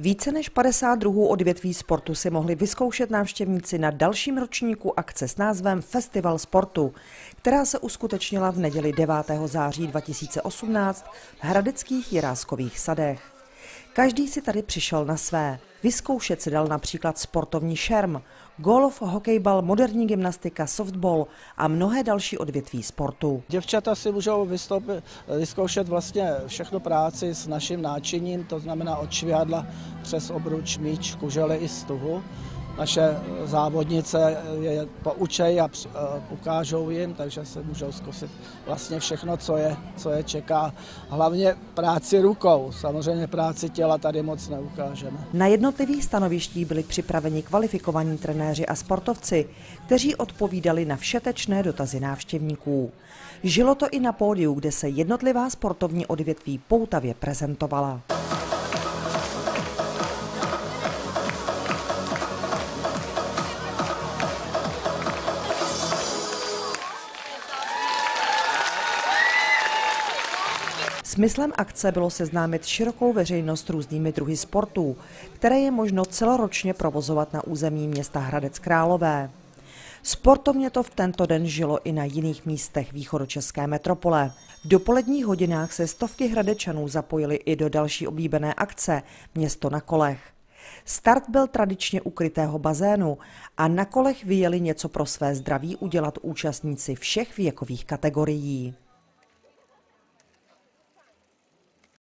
Více než 50 druhů odvětví sportu si mohli vyzkoušet návštěvníci na dalším ročníku akce s názvem Festival sportu, která se uskutečnila v neděli 9. září 2018 v Hradeckých Jiráskových sadech. Každý si tady přišel na své. Vyzkoušet si dal například sportovní šerm, golf, hokejbal, moderní gymnastika, softball a mnohé další odvětví sportu. Děvčata si můžou vystoupit, vyzkoušet vlastně všechno práci s naším náčiním, to znamená od švihadla přes obruč, míč, kužely i stuhu naše závodnice je poučej a ukážou jim, takže se můžou zkusit vlastně všechno, co je, co je čeká. Hlavně práci rukou, samozřejmě práci těla tady moc neukážeme. Na jednotlivých stanovištích byli připraveni kvalifikovaní trenéři a sportovci, kteří odpovídali na všetečné dotazy návštěvníků. Žilo to i na pódiu, kde se jednotlivá sportovní odvětví poutavě prezentovala. Smyslem akce bylo seznámit širokou veřejnost různými druhy sportů, které je možno celoročně provozovat na území města Hradec Králové. Sportovně to v tento den žilo i na jiných místech východočeské metropole. V dopoledních hodinách se stovky hradečanů zapojili i do další oblíbené akce Město na kolech. Start byl tradičně ukrytého bazénu a na kolech vyjeli něco pro své zdraví udělat účastníci všech věkových kategorií.